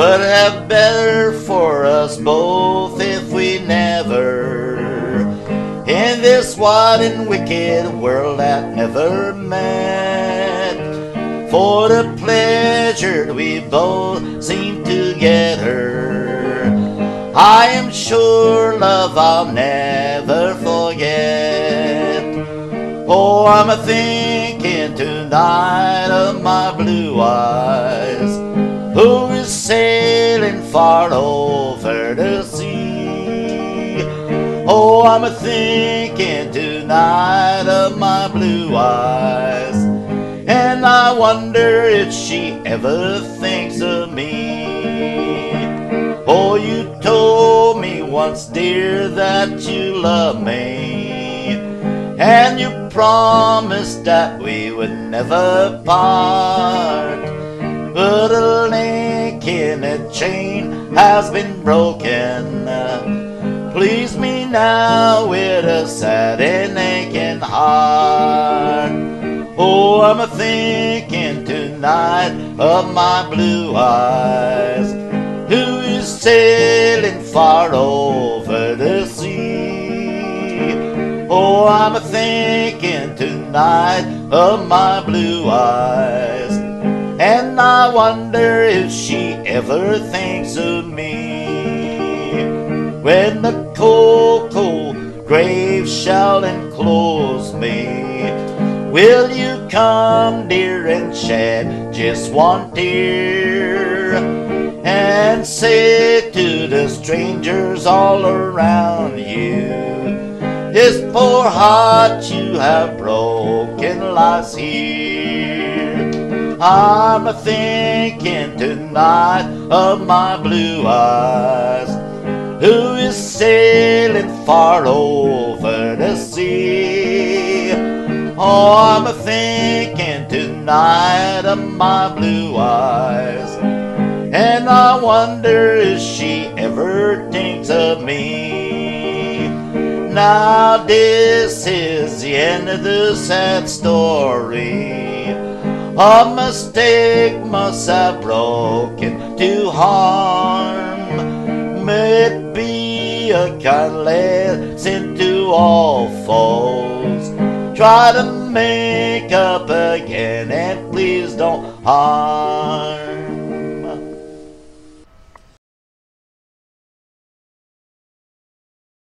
have better for us both if we never in this wild and wicked world that never met. For the pleasure we both seem to together, I am sure, love, I'll never forget. Oh, I'm a thinking tonight of my blue eyes, far over the sea. Oh, I'm a thinking tonight of my blue eyes, and I wonder if she ever thinks of me. Oh, you told me once, dear, that you love me, and you promised that we would never part. But a chain has been broken. Please me now with a sad and aching heart. Oh, I'm a thinking tonight of my blue eyes, who is sailing far over the sea. Oh, I'm a thinking tonight of my blue eyes, and I wonder if she ever thinks of me. When the cold, cold grave shall enclose me, will you come, dear, and shed just one tear? And say to the strangers all around you, this poor heart you have broken lies here. I'm a thinking tonight of my blue eyes, who is sailing far over the sea. Oh, I'm a thinking tonight of my blue eyes, and I wonder if she ever thinks of me. Now this is the end of the sad story. A mistake must have broken to harm. May be a kind lesson to all foes. Try to make up again and please don't harm.